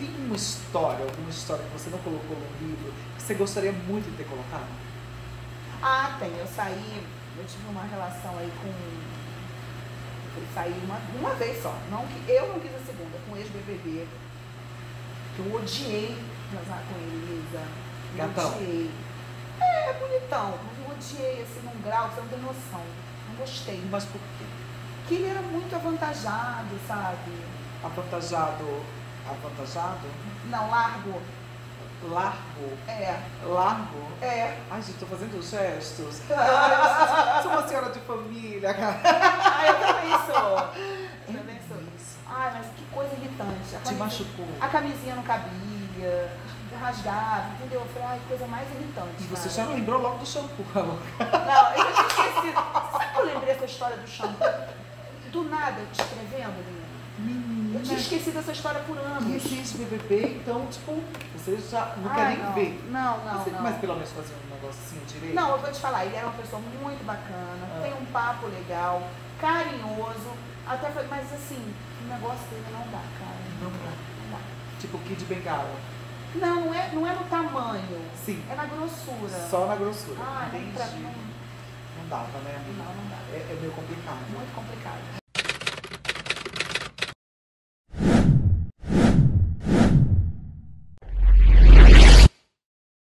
tem uma história, alguma história que você não colocou no livro, que você gostaria muito de ter colocado? Ah, tem. Eu saí, eu tive uma relação aí com. Eu saí uma, uma vez só. Não, eu não quis a segunda, com um ex-BBB. Que eu odiei casar com ele, Lisa. Eu Gatão. Odiei. É, bonitão. Mas eu odiei, assim, num grau você não tem noção. Não gostei. Mas por quê? Que ele era muito avantajado, sabe? Avantajado, avantajado, Não, largo. largo, É, largo. é. Ai, gente, tô fazendo gestos. Ai, sou uma senhora de família, cara. Ah, eu também sou. Eu também sou. Ai, mas que coisa irritante. A Te machucou. A camisinha não cabia, rasgava, entendeu? Eu falei, ai, coisa mais irritante. E você já sabe? lembrou logo do shampoo, amor. Não, eu já tinha esquecido. Sabe que eu lembrei essa história do shampoo? Do nada, eu te escrevendo, menina. Menina. Eu tinha esquecido essa história por E anos. esse ex-BBB, então, tipo, você já não quer Ai, nem ver. Não, não, Você- não. Mas pelo menos fazer um negocinho direito. Não, eu vou te falar, ele era uma pessoa muito bacana, Ah. tem um papo legal, carinhoso. Até foi, mas assim, o negócio dele não dá, cara. Não dá. Não dá. Tipo Kid Bengala. Não, não é, não é no tamanho, Sim. é na grossura. Só na grossura. Ah, não, Entendi. pra, não, Não dava, né, amiga? não, não dá. É, é meio complicado. Muito complicado.